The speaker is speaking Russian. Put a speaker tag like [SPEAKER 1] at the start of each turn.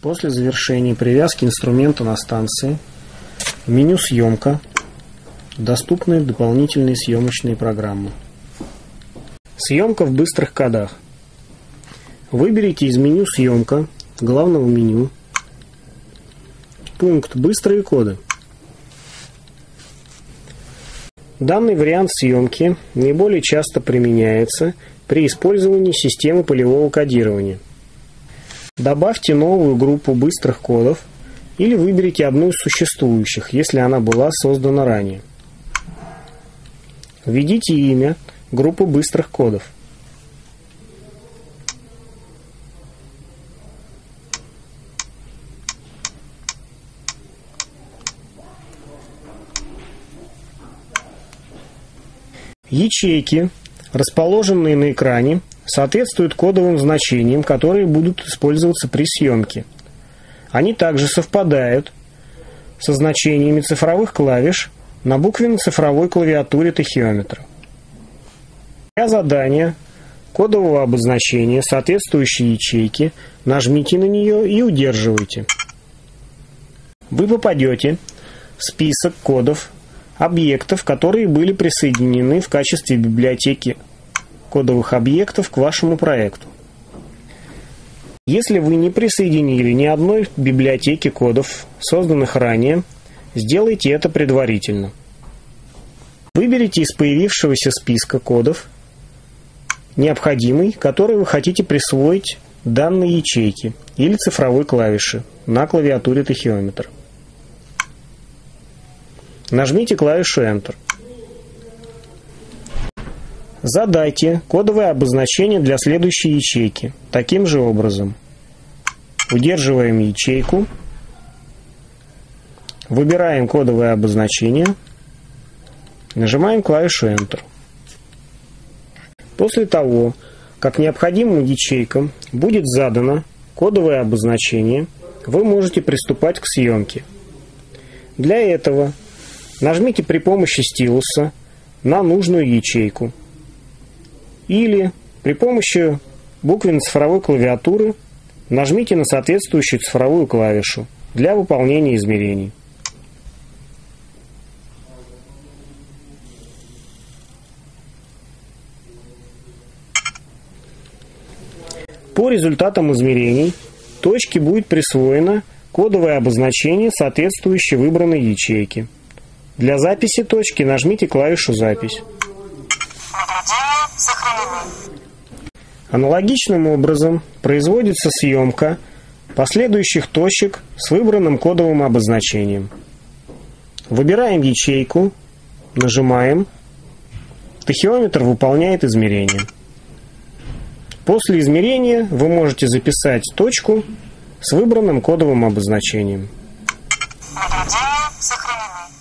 [SPEAKER 1] После завершения привязки инструмента на станции в меню «Съемка» доступны дополнительные съемочные программы. Съемка в быстрых кодах. Выберите из меню «Съемка» главного меню пункт «Быстрые коды». Данный вариант съемки наиболее часто применяется при использовании системы полевого кодирования – Добавьте новую группу быстрых кодов или выберите одну из существующих, если она была создана ранее. Введите имя группы быстрых кодов. Ячейки, расположенные на экране, соответствуют кодовым значениям, которые будут использоваться при съемке. Они также совпадают со значениями цифровых клавиш на буквенно-цифровой клавиатуре тахиометра. Для задания кодового обозначения соответствующей ячейки нажмите на нее и удерживайте. Вы попадете в список кодов объектов, которые были присоединены в качестве библиотеки кодовых объектов к вашему проекту. Если вы не присоединили ни одной библиотеки кодов, созданных ранее, сделайте это предварительно. Выберите из появившегося списка кодов необходимый, который вы хотите присвоить данной ячейке или цифровой клавише на клавиатуре тахиометра. Нажмите клавишу Enter. Задайте кодовое обозначение для следующей ячейки таким же образом. Удерживаем ячейку, выбираем кодовое обозначение, нажимаем клавишу Enter. После того, как необходимым ячейкам будет задано кодовое обозначение, вы можете приступать к съемке. Для этого нажмите при помощи стилуса на нужную ячейку – или при помощи буквенно-цифровой клавиатуры нажмите на соответствующую цифровую клавишу для выполнения измерений. По результатам измерений точке будет присвоено кодовое обозначение соответствующей выбранной ячейки. Для записи точки нажмите клавишу «Запись» сохранены. Аналогичным образом производится съемка последующих точек с выбранным кодовым обозначением. Выбираем ячейку, нажимаем. Тахиометр выполняет измерение. После измерения вы можете записать точку с выбранным кодовым обозначением. Наблюдение сохранено.